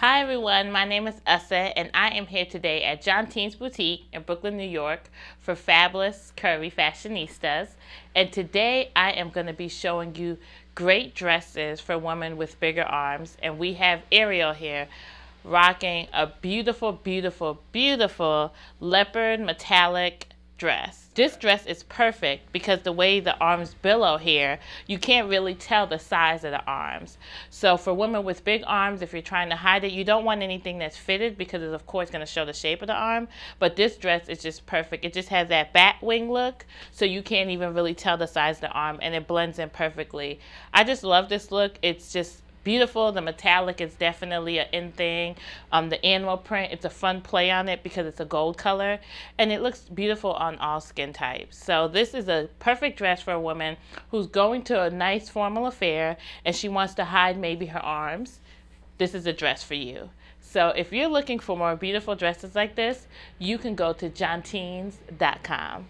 Hi everyone, my name is Ose and I am here today at John Teen's Boutique in Brooklyn, New York for fabulous curvy fashionistas. And today I am going to be showing you great dresses for women with bigger arms. And we have Ariel here rocking a beautiful, beautiful, beautiful leopard metallic dress. This dress is perfect because the way the arms billow here, you can't really tell the size of the arms. So for women with big arms, if you're trying to hide it, you don't want anything that's fitted because it's of course going to show the shape of the arm. But this dress is just perfect. It just has that bat wing look, so you can't even really tell the size of the arm and it blends in perfectly. I just love this look. It's just beautiful. The metallic is definitely an in thing. Um, the animal print, it's a fun play on it because it's a gold color and it looks beautiful on all skin types. So this is a perfect dress for a woman who's going to a nice formal affair and she wants to hide maybe her arms. This is a dress for you. So if you're looking for more beautiful dresses like this, you can go to johnteens.com.